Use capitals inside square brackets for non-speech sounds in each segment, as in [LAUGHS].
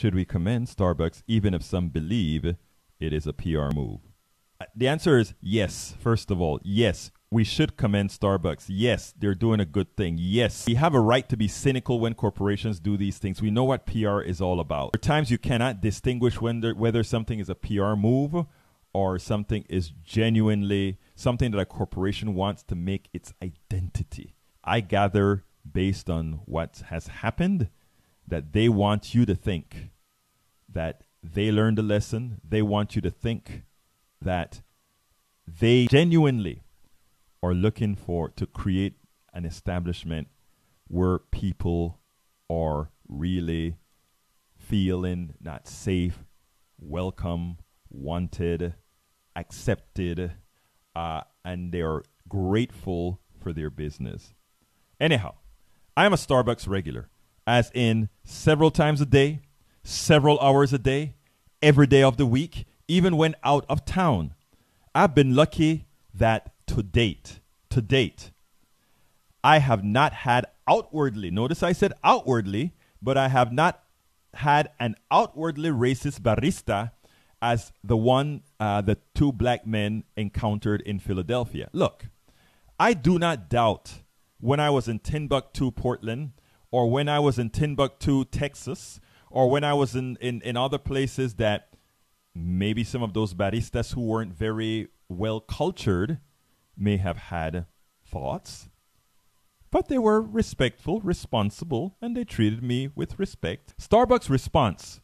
should we commend Starbucks even if some believe it is a PR move? Uh, The answer is yes. First of all, yes, we should commend Starbucks. Yes, they're doing a good thing. Yes, we have a right to be cynical when corporations do these things. We know what PR is all about. There are times you cannot distinguish whether, whether something is a PR move or something is genuinely something that a corporation wants to make its identity. I gather, based on what has happened, that they want you to think that they learned a lesson. They want you to think that they genuinely are looking for to create an establishment where people are really feeling not safe, welcome, wanted, accepted, uh, and they are grateful for their business. Anyhow, I am a Starbucks regular, as in several times a day, several hours a day, every day of the week, even when out of town. I've been lucky that to date, to date, I have not had outwardly, notice I said outwardly, but I have not had an outwardly racist barista as the one uh, the two black men encountered in Philadelphia. Look, I do not doubt when I was in Timbuktu, Portland, or when I was in Timbuktu, Texas, or when I was in, in, in other places that maybe some of those baristas who weren't very well cultured may have had thoughts. But they were respectful, responsible, and they treated me with respect. Starbucks' response,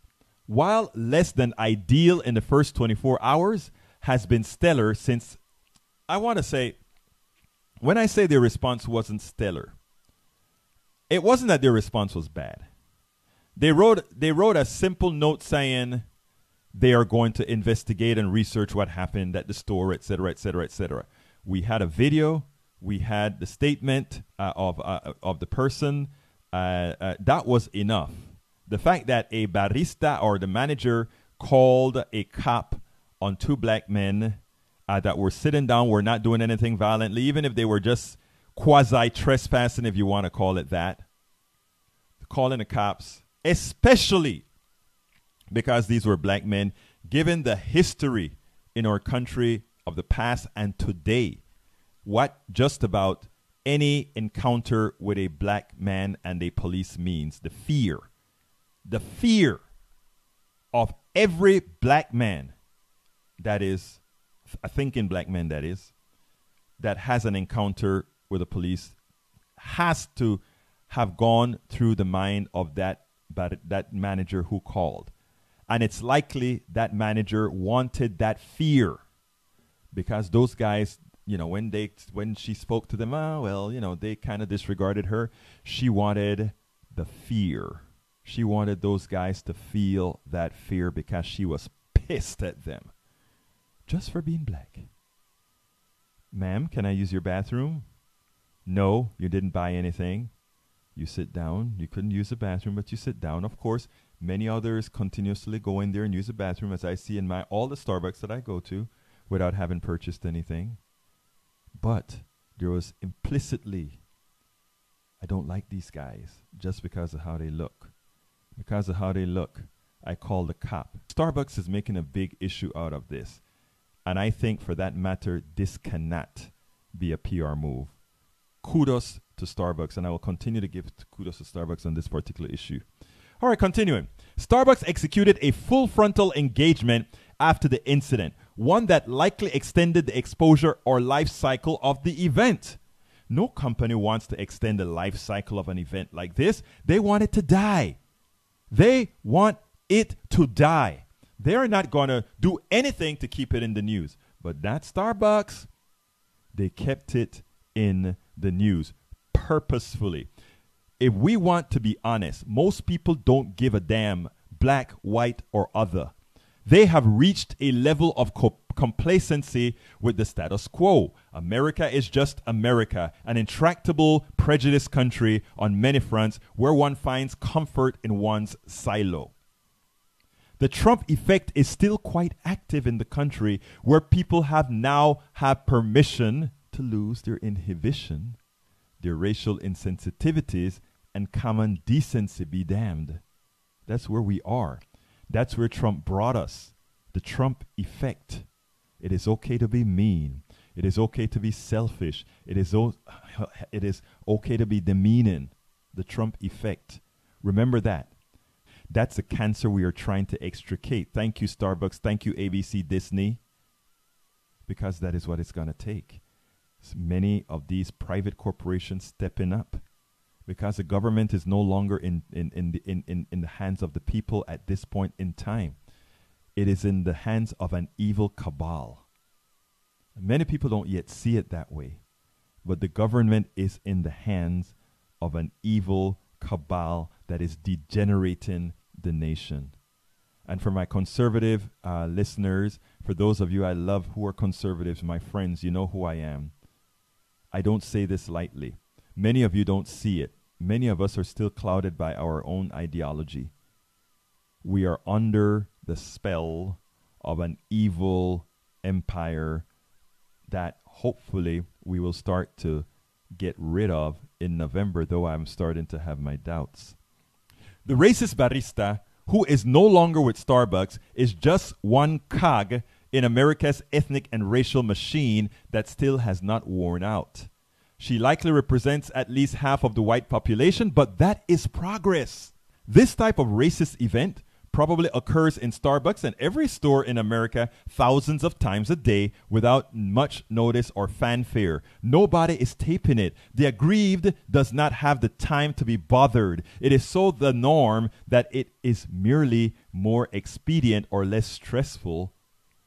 while less than ideal in the first 24 hours, has been stellar since, I want to say, when I say their response wasn't stellar, it wasn't that their response was bad. They wrote, they wrote a simple note saying they are going to investigate and research what happened at the store, et cetera, et cetera, et cetera. We had a video, we had the statement uh, of, uh, of the person. Uh, uh, that was enough. The fact that a barista or the manager called a cop on two black men uh, that were sitting down, were not doing anything violently, even if they were just quasi trespassing, if you want to call it that. Calling the cops, especially because these were black men, given the history in our country of the past and today, what just about any encounter with a black man and a police means the fear, the fear of every black man that is a thinking black man that is that has an encounter with the police has to have gone through the mind of that that manager who called. And it's likely that manager wanted that fear because those guys you know when they when she spoke to them oh well you know they kind of disregarded her she wanted the fear. She wanted those guys to feel that fear because she was pissed at them. Just for being black. Ma'am can i use your bathroom no you didn't buy anything you sit down you couldn't use the bathroom but you sit down of course many others continuously go in there and use the bathroom as i see in my all the starbucks that i go to without having purchased anything but there was implicitly, I don't like these guys just because of how they look. Because of how they look, I call the cop. Starbucks is making a big issue out of this. And I think for that matter, this cannot be a PR move. Kudos to Starbucks, and I will continue to give kudos to Starbucks on this particular issue. All right, continuing. Starbucks executed a full frontal engagement after the incident, one that likely extended the exposure or life cycle of the event. No company wants to extend the life cycle of an event like this. They want it to die. They want it to die. They're not going to do anything to keep it in the news. But that Starbucks, they kept it in the news purposefully. If we want to be honest, most people don't give a damn, black, white, or other. They have reached a level of co- complacency with the status quo. America is just America, an intractable, prejudiced country on many fronts where one finds comfort in one's silo. The Trump effect is still quite active in the country where people have now have permission to lose their inhibition, their racial insensitivities, and common decency be damned. That's where we are. That's where Trump brought us. The Trump effect. It is okay to be mean. It is okay to be selfish. It is, o- [LAUGHS] it is okay to be demeaning. The Trump effect. Remember that. That's the cancer we are trying to extricate. Thank you, Starbucks. Thank you, ABC Disney. Because that is what it's going to take. Many of these private corporations stepping up because the government is no longer in, in, in, the, in, in, in the hands of the people at this point in time. It is in the hands of an evil cabal. Many people don't yet see it that way, but the government is in the hands of an evil cabal that is degenerating the nation. And for my conservative uh, listeners, for those of you I love who are conservatives, my friends, you know who I am. I don't say this lightly. Many of you don't see it. Many of us are still clouded by our own ideology. We are under the spell of an evil empire that hopefully we will start to get rid of in November, though I'm starting to have my doubts. The racist barista, who is no longer with Starbucks, is just one cog in America's ethnic and racial machine that still has not worn out. She likely represents at least half of the white population, but that is progress. This type of racist event probably occurs in Starbucks and every store in America thousands of times a day without much notice or fanfare. Nobody is taping it. The aggrieved does not have the time to be bothered. It is so the norm that it is merely more expedient or less stressful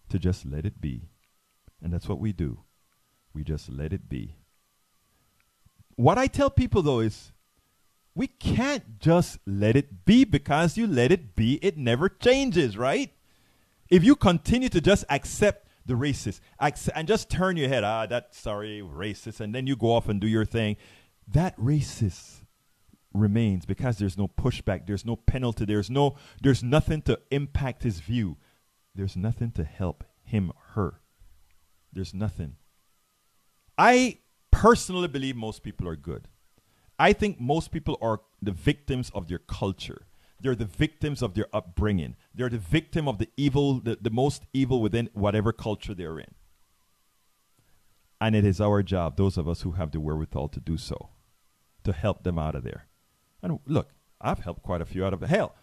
to just let it be. And that's what we do. We just let it be. What I tell people though is we can't just let it be because you let it be, it never changes, right? If you continue to just accept the racist accept, and just turn your head, ah, that's sorry, racist, and then you go off and do your thing, that racist remains because there's no pushback, there's no penalty, there's no, there's nothing to impact his view, there's nothing to help him, or her. There's nothing. I personally believe most people are good. I think most people are the victims of their culture. They're the victims of their upbringing. They're the victim of the evil, the, the most evil within whatever culture they're in. And it is our job, those of us who have the wherewithal to do so, to help them out of there. And look, I've helped quite a few out of. Hell,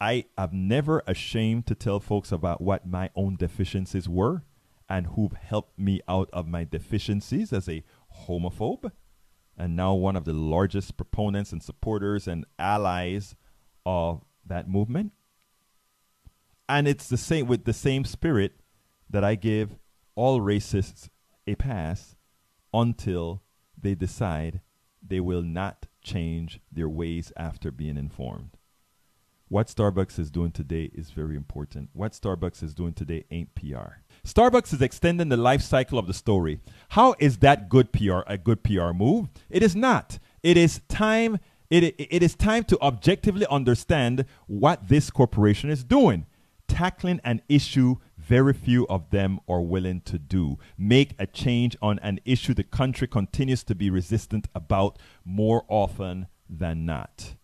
I am never ashamed to tell folks about what my own deficiencies were and who've helped me out of my deficiencies as a homophobe and now one of the largest proponents and supporters and allies of that movement. And it's the same with the same spirit that I give all racists a pass until they decide they will not change their ways after being informed. What Starbucks is doing today is very important. What Starbucks is doing today ain't PR. Starbucks is extending the life cycle of the story. How is that good PR a good PR move? It is not. It is time it, it is time to objectively understand what this corporation is doing. Tackling an issue very few of them are willing to do. Make a change on an issue the country continues to be resistant about more often than not.